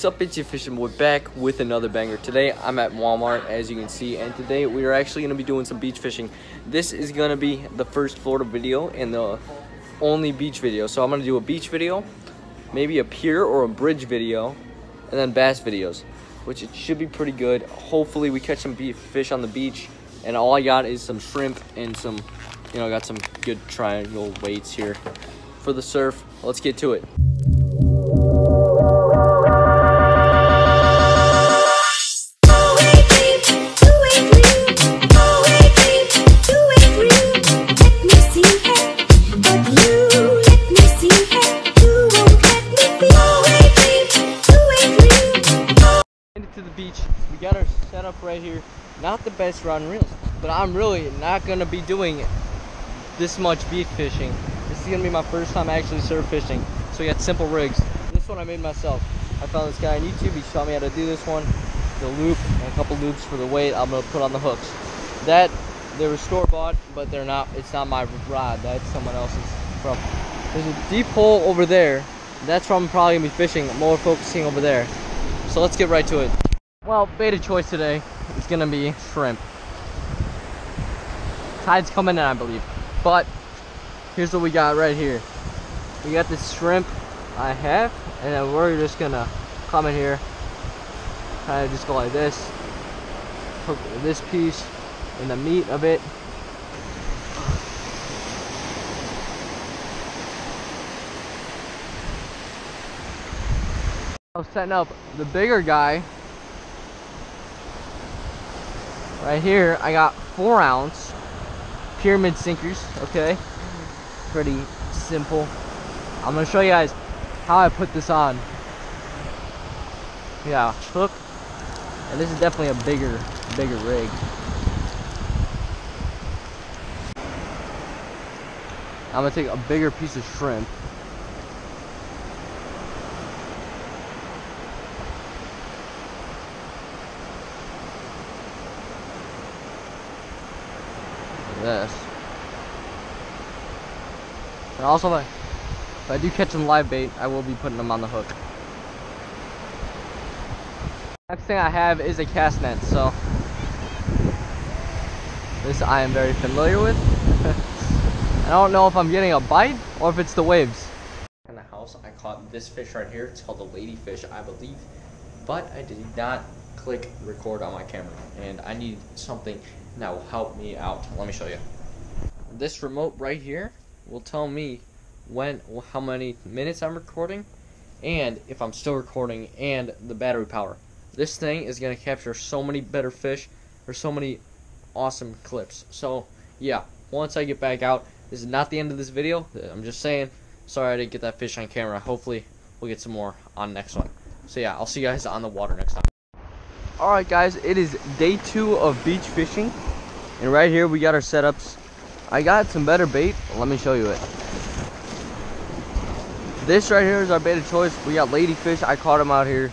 Crazy Fishing Boy back with another banger. Today I'm at Walmart as you can see and today we are actually going to be doing some beach fishing. This is going to be the first Florida video and the only beach video. So I'm going to do a beach video, maybe a pier or a bridge video, and then bass videos, which it should be pretty good. Hopefully we catch some fish on the beach and all I got is some shrimp and some, you know, got some good triangle weights here for the surf. Let's get to it. Beach. We got our setup right here. Not the best rod and reels, but I'm really not gonna be doing this much beach fishing. This is gonna be my first time actually surf fishing. So we got simple rigs. This one I made myself. I found this guy on YouTube. He taught me how to do this one. The loop and a couple loops for the weight I'm gonna put on the hooks. That they were store bought, but they're not. It's not my rod. That's someone else's. From there's a deep hole over there. That's where I'm probably gonna be fishing. More focusing over there. So let's get right to it. Well, of choice today is gonna be shrimp. Tide's coming in, I believe. But here's what we got right here. We got this shrimp I have, and then we're just gonna come in here, kind of just go like this, hook this piece in the meat of it. I was setting up the bigger guy right here. I got four ounce pyramid sinkers, okay? Pretty simple. I'm gonna show you guys how I put this on. Yeah, hook. And this is definitely a bigger, bigger rig. I'm gonna take a bigger piece of shrimp. This. And also, if I do catch some live bait, I will be putting them on the hook. Next thing I have is a cast net, so this I am very familiar with. I don't know if I'm getting a bite or if it's the waves. In the house, I caught this fish right here. It's called a ladyfish, I believe, but I did not click record on my camera, and I need something that will help me out. Let me show you. This remote right here will tell me when, how many minutes I'm recording, and if I'm still recording, and the battery power. This thing is going to capture so many better fish, or so many awesome clips. So, yeah, once I get back out, this is not the end of this video. I'm just saying, sorry I didn't get that fish on camera. Hopefully, we'll get some more on next one. So, yeah, I'll see you guys on the water next time. Alright guys, it is day two of beach fishing. And right here we got our setups. I got some better bait. Let me show you it. This right here is our bait of choice. We got ladyfish. I caught them out here.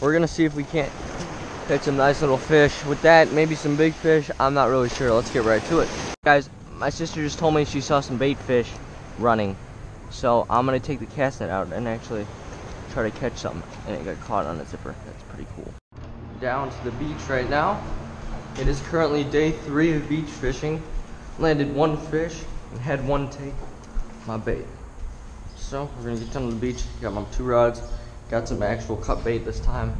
We're to see if we can't catch some nice little fish. With that, maybe some big fish. I'm not really sure. Let's get right to it. Guys, my sister just told me she saw some bait fish running. So I'm to take the cast net out and actually try to catch something. And it got caught on a zipper. That's pretty cool down to the beach right now. It is currently day three of beach fishing. Landed one fish and had one take my bait. So we're gonna get down to the beach. Got my two rods. Got some actual cut bait this time.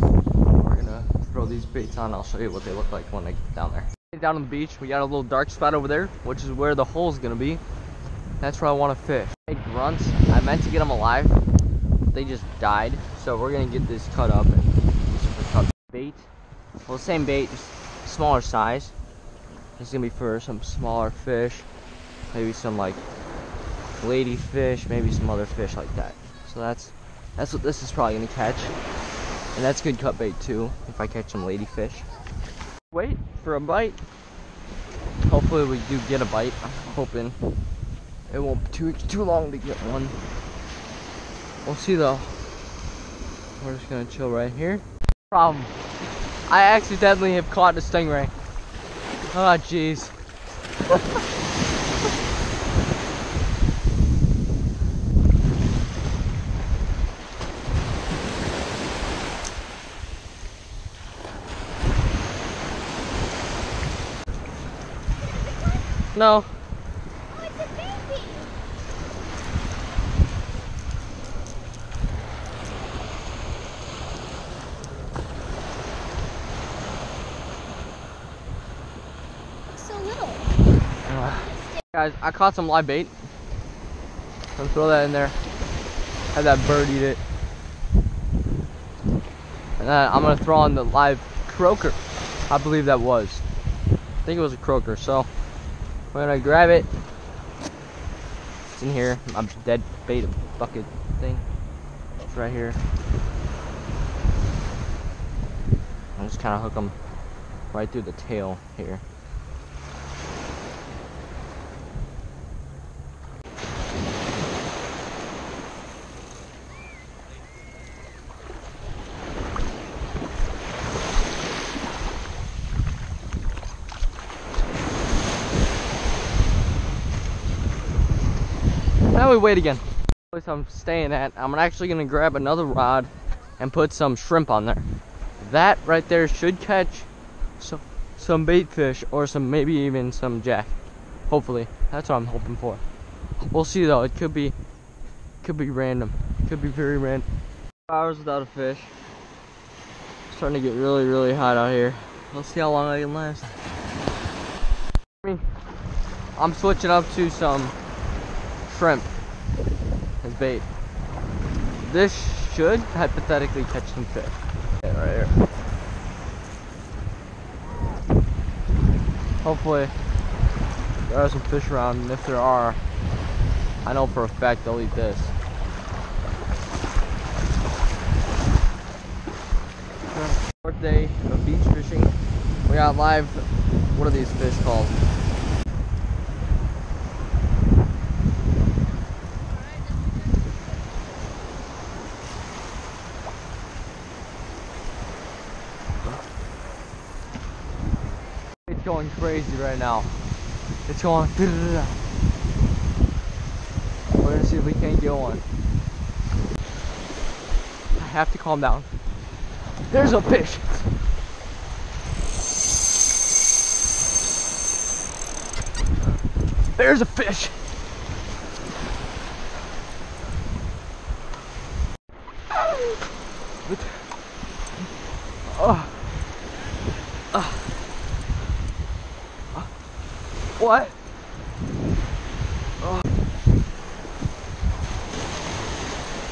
We're gonna throw these baits on. I'll show you what they look like when I get down there. Down on the beach, we got a little dark spot over there, which is where the hole's gonna be. That's where I want to fish. Hey, grunts. I meant to get them alive, but they just died. So we're gonna get this cut up bait. Well, same bait, smaller size. It's gonna be for some smaller fish, maybe some like lady fish, maybe some other fish like that. So that's that's what this is probably gonna catch, and that's good cut bait too. If I catch some lady fish. Wait for a bite. Hopefully we do get a bite. I'm hoping it won't be too too long to get one. We'll see though. We're just gonna chill right here problem. I accidentally have caught a stingray. Oh, jeez. no. Guys, I caught some live bait. I'm throw that in there. Have that bird eat it. And then I'm gonna throw on the live croaker. I believe that was. I think it was a croaker. So we're gonna grab it. It's in here. I'm dead bait bucket thing. It's right here. I'm just kind of hook them right through the tail here. We wait again. Place I'm staying at, I'm actually gonna grab another rod and put some shrimp on there. That right there should catch some some bait fish or some maybe even some jack. Hopefully, that's what I'm hoping for. We'll see though. It could be could be random. Could be very random. Hours without a fish. It's starting to get really really hot out here. Let's see how long I can last. I'm switching up to some shrimp bait. This should hypothetically catch some fish. Yeah, right here. Hopefully there are some fish around and if there are, I know for a fact they'll eat this. Fourth day of beach fishing. We got live, what are these fish called? It's going crazy right now. It's going. We're gonna see if we can't get one. I have to calm down. There's a fish. There's a fish. Oh. What? Oh.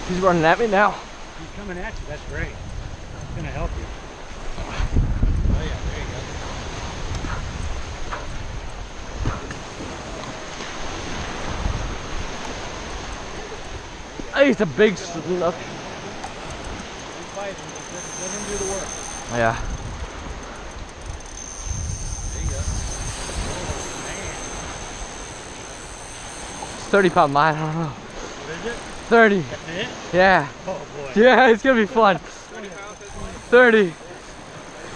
He's running at me now. He's coming at you. That's great. It's gonna help you. Oh yeah, there you go. Hey, it's a big snook. He's fighting. Just let him do the work. Yeah. There you go. Oh man. It's 30 pound line, I don't know. What is it? 30. That's it? Yeah. Oh boy. Yeah, it's gonna be fun. 30.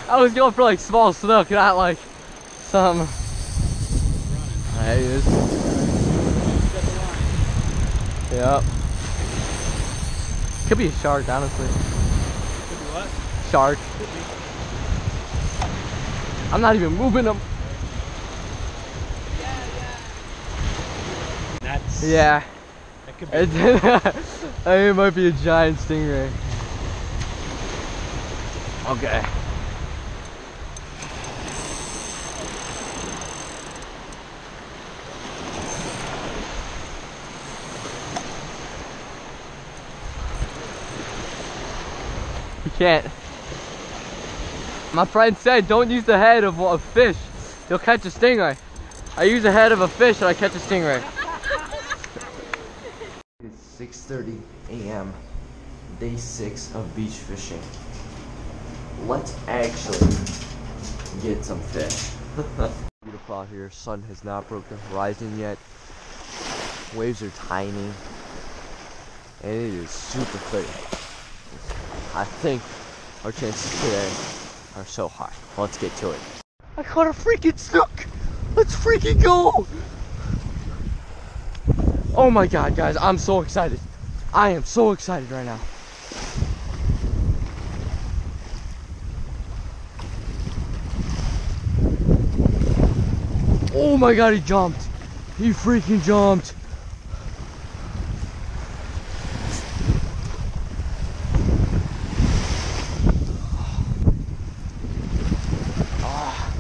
I was going for like small snook, not like some. There he is. Set the line. Yep. Could be a shark, honestly. Could be what? Shark. I'm not even moving them. Yeah. That could be. I mean, it might be a giant stingray. Okay. You can't. My friend said don't use the head of a fish. You'll catch a stingray. I use the head of a fish and I catch a stingray. It's 6.30 a.m. Day 6 of beach fishing. Let's actually get some fish. Beautiful out here. Sun has not broke the horizon yet. Waves are tiny. And it is super clear. I think our chances today are so high. Let's get to it. I caught a freaking snook! Let's freaking go! Oh my god, guys, I'm so excited. I am so excited right now. Oh my god, he jumped. He freaking jumped. Ah,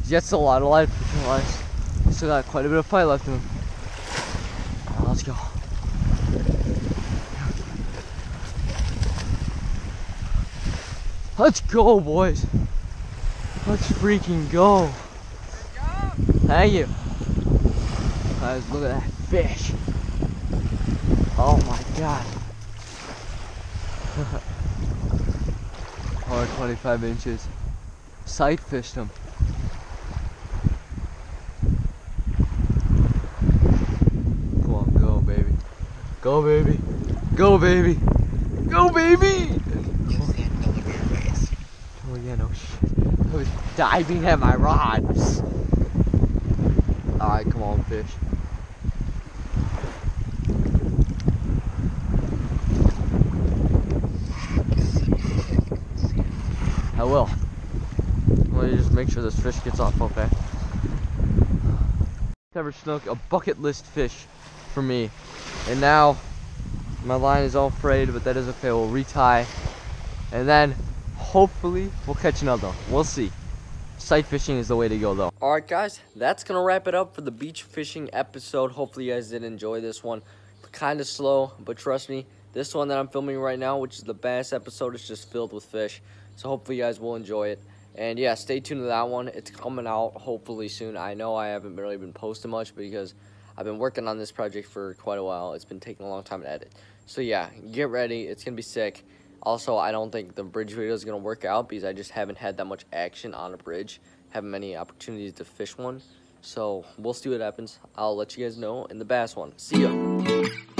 He's got a lot of life left. Still got quite a bit of fight left in him. Let's go. Let's go, boys. Let's freaking go. Thank you. Guys, look at that fish. Oh my god. Or 25 inches. Sight fished him. Come on, go, baby. Go, baby. Go, baby. Go, baby. Oh yeah, no shit. I was diving at my rods. Alright, come on, fish. I will. Let me just make sure this fish gets off okay. Cover snook, a bucket list fish for me. And now my line is all frayed, but that is okay. We'll retie. And then hopefully we'll catch another. We'll see. Sight fishing is the way to go though. Alright guys, that's gonna wrap it up for the beach fishing episode. Hopefully you guys did enjoy this one. Kinda slow, but trust me, this one that I'm filming right now, which is the bass episode, is just filled with fish. So hopefully you guys will enjoy it. And yeah, stay tuned to that one. It's coming out hopefully soon. I know I haven't really been posting much because I've been working on this project for quite a while. It's been taking a long time to edit. So yeah, get ready. It's gonna be sick. Also, I don't think the bridge video is going to work out because I just haven't had that much action on a bridge. Haven't many opportunities to fish one. So, we'll see what happens. I'll let you guys know in the bass one. See ya.